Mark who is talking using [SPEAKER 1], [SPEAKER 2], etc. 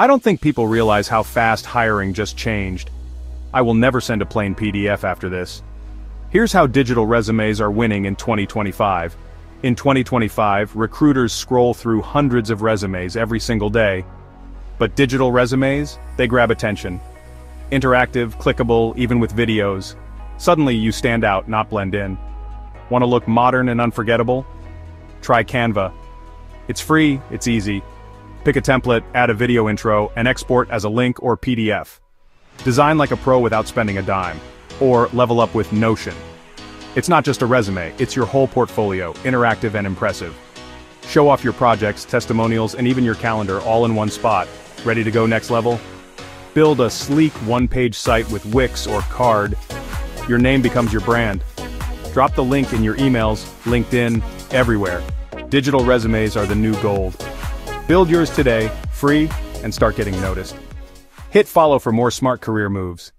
[SPEAKER 1] I don't think people realize how fast hiring just changed. I will never send a plain PDF after this. Here's how digital resumes are winning in 2025. In 2025, recruiters scroll through hundreds of resumes every single day. But digital resumes, they grab attention. Interactive, clickable, even with videos. Suddenly you stand out, not blend in. Want to look modern and unforgettable? Try Canva. It's free, it's easy. Pick a template, add a video intro, and export as a link or PDF. Design like a pro without spending a dime. Or level up with Notion. It's not just a resume, it's your whole portfolio, interactive and impressive. Show off your projects, testimonials, and even your calendar all in one spot. Ready to go next level? Build a sleek one-page site with Wix or Carrd. Your name becomes your brand. Drop the link in your emails, LinkedIn, everywhere. Digital resumes are the new gold. Build yours today, free, and start getting noticed. Hit follow for more smart career moves.